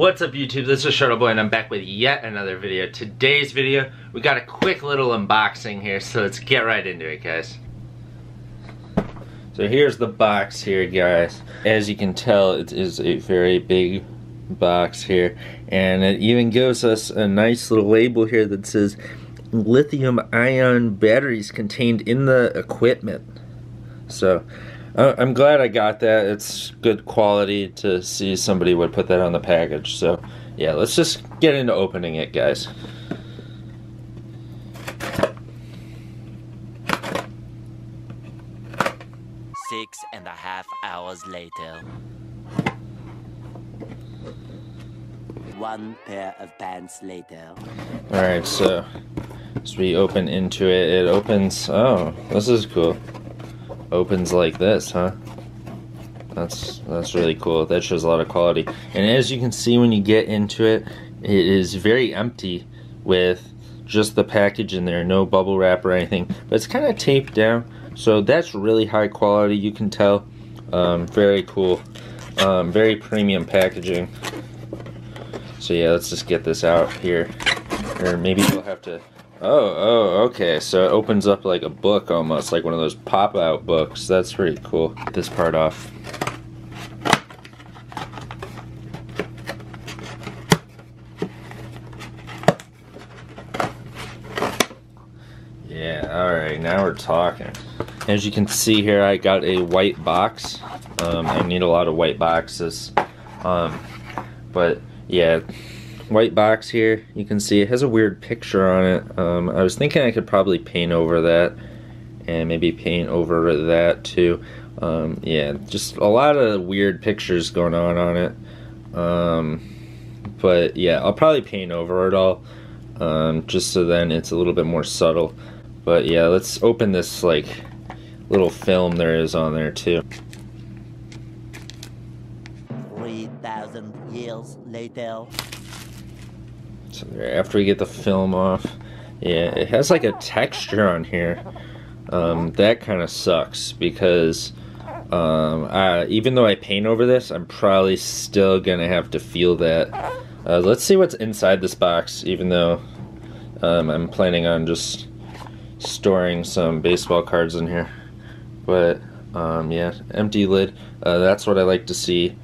What's up YouTube, this is Shuttle Boy and I'm back with yet another video. Today's video, we got a quick little unboxing here, so let's get right into it guys. So here's the box here guys. As you can tell, it is a very big box here. And it even gives us a nice little label here that says lithium ion batteries contained in the equipment. So Uh, I'm glad I got that. It's good quality to see somebody would put that on the package. So yeah, let's just get into opening it, guys. Six and a half hours later. One pair of pants later. Alright, so as we open into it, it opens. Oh, this is cool opens like this, huh? That's that's really cool. That shows a lot of quality. And as you can see when you get into it, it is very empty with just the package in there, no bubble wrap or anything. But it's kind of taped down, so that's really high quality. You can tell. Um, very cool. Um, very premium packaging. So yeah, let's just get this out here. Or maybe we'll have to Oh, oh, okay. So it opens up like a book almost, like one of those pop-out books. That's pretty cool. This part off. Yeah, alright, now we're talking. As you can see here, I got a white box. Um, I need a lot of white boxes. Um, but yeah, white box here. You can see it has a weird picture on it. Um, I was thinking I could probably paint over that and maybe paint over that too. Um, yeah, just a lot of weird pictures going on on it. Um, but yeah, I'll probably paint over it all um, just so then it's a little bit more subtle. But yeah, let's open this like little film there is on there too. 3,000 years later. So after we get the film off, yeah, it has like a texture on here. Um, that kind of sucks because um, I, even though I paint over this, I'm probably still gonna have to feel that. Uh, let's see what's inside this box, even though um, I'm planning on just storing some baseball cards in here. But um, yeah, empty lid. Uh, that's what I like to see.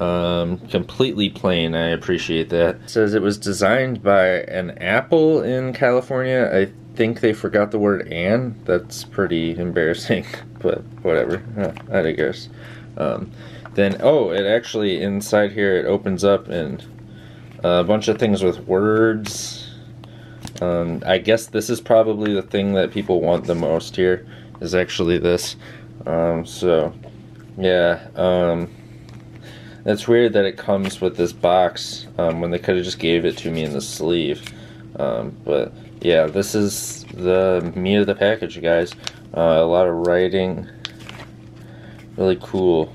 Um, completely plain, I appreciate that. It says it was designed by an Apple in California. I think they forgot the word "and." That's pretty embarrassing, but whatever. I guess. Um, then, oh, it actually inside here it opens up and a bunch of things with words. Um, I guess this is probably the thing that people want the most here. Is actually this. Um, so, yeah. Um, it's weird that it comes with this box um, when they could have just gave it to me in the sleeve. Um, but yeah, this is the meat of the package, you guys. Uh, a lot of writing. Really cool.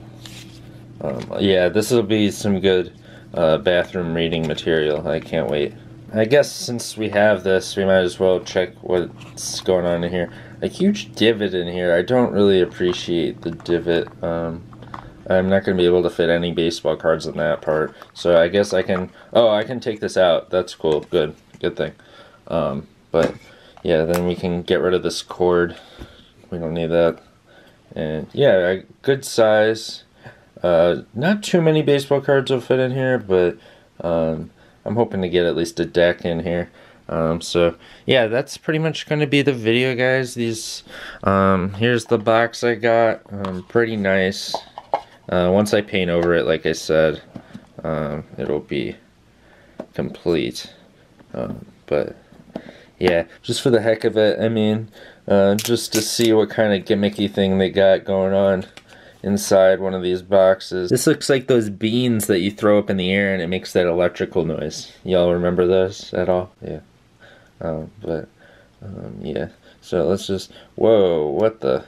Um, yeah, this will be some good uh, bathroom reading material. I can't wait. I guess since we have this, we might as well check what's going on in here. A huge divot in here. I don't really appreciate the divot. Um, I'm not going to be able to fit any baseball cards in that part. So I guess I can... Oh, I can take this out. That's cool. Good. Good thing. Um, but, yeah, then we can get rid of this cord. We don't need that. And, yeah, a good size. Uh, not too many baseball cards will fit in here, but um, I'm hoping to get at least a deck in here. Um, so yeah, that's pretty much going to be the video, guys. These, um, here's the box I got. Um, pretty nice. Uh, once I paint over it, like I said, um, it'll be complete. Um, but yeah, just for the heck of it, I mean, uh, just to see what kind of gimmicky thing they got going on inside one of these boxes. This looks like those beans that you throw up in the air and it makes that electrical noise. Y'all remember those at all? Yeah. Um, but, um, yeah. So let's just, whoa, what the?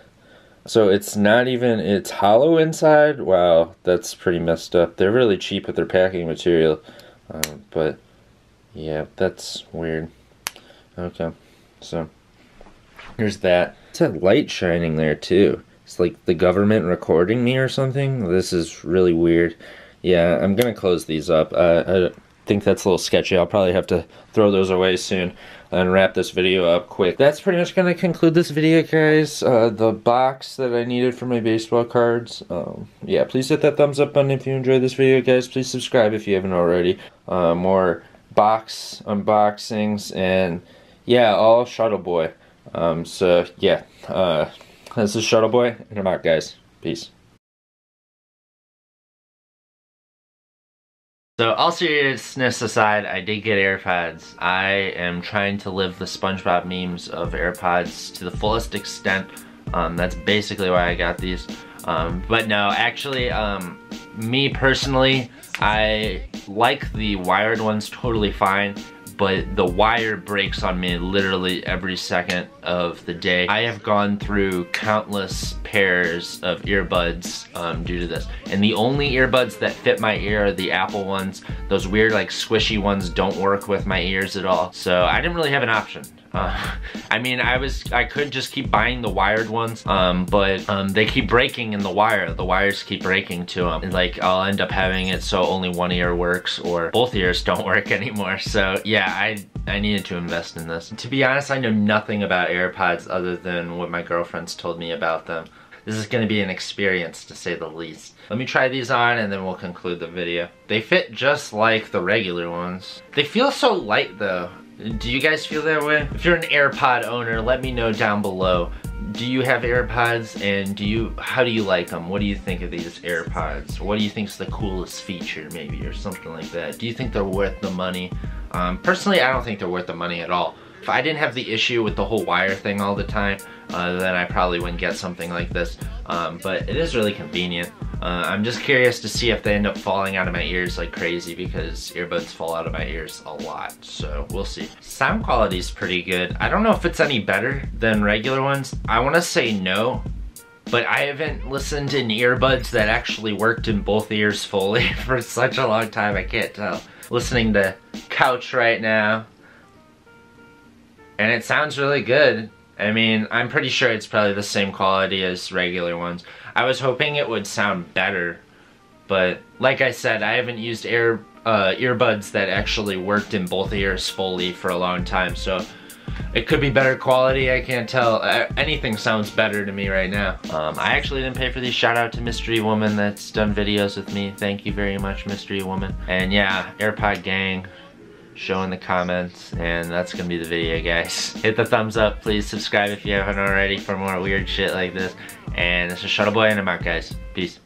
So it's not even, it's hollow inside? Wow, that's pretty messed up. They're really cheap with their packing material. Um, but, yeah, that's weird. Okay, so, here's that. It's a light shining there, too. It's like the government recording me or something. This is really weird. yeah, I'm gonna close these up. Uh, I think that's a little sketchy. I'll probably have to throw those away soon and wrap this video up quick. That's pretty much gonna conclude this video, guys. Uh, the box that I needed for my baseball cards. Um, yeah, please hit that thumbs up button if you enjoyed this video, guys. Please subscribe if you haven't already. Uh, more box unboxings and yeah, all Shuttle Boy. Um, so yeah, uh, this is Shuttle Boy, and I'm out, guys. Peace. So, all seriousness aside, I did get AirPods. I am trying to live the SpongeBob memes of AirPods to the fullest extent. Um, that's basically why I got these. Um, but no, actually, um, me personally, I like the wired ones totally fine but the wire breaks on me literally every second of the day. I have gone through countless pairs of earbuds um, due to this. And the only earbuds that fit my ear are the Apple ones. Those weird like squishy ones don't work with my ears at all. So I didn't really have an option. Uh, I mean, I was, I could just keep buying the wired ones, um, but um, they keep breaking in the wire. The wires keep breaking to them. And like, I'll end up having it so only one ear works or both ears don't work anymore. So yeah, I, I needed to invest in this. To be honest, I know nothing about AirPods other than what my girlfriend's told me about them. This is gonna be an experience to say the least. Let me try these on and then we'll conclude the video. They fit just like the regular ones. They feel so light though. Do you guys feel that way? If you're an AirPod owner, let me know down below. Do you have AirPods and do you, how do you like them? What do you think of these AirPods? What do you think is the coolest feature maybe or something like that? Do you think they're worth the money? Um, personally, I don't think they're worth the money at all. If I didn't have the issue with the whole wire thing all the time, uh, then I probably wouldn't get something like this. Um, but it is really convenient. Uh, I'm just curious to see if they end up falling out of my ears like crazy because earbuds fall out of my ears a lot. So we'll see. Sound quality is pretty good. I don't know if it's any better than regular ones. I want to say no, but I haven't listened in earbuds that actually worked in both ears fully for such a long time, I can't tell. Listening to Couch right now, and it sounds really good. I mean, I'm pretty sure it's probably the same quality as regular ones. I was hoping it would sound better, but like I said, I haven't used ear uh, earbuds that actually worked in both ears fully for a long time, so it could be better quality, I can't tell. Uh, anything sounds better to me right now. Um, I actually didn't pay for these. Shout out to Mystery Woman that's done videos with me. Thank you very much, Mystery Woman. And yeah, AirPod Gang, show in the comments and that's gonna be the video guys. Hit the thumbs up. Please subscribe if you haven't already for more weird shit like this. And this is shuttle boy and i'm out guys. Peace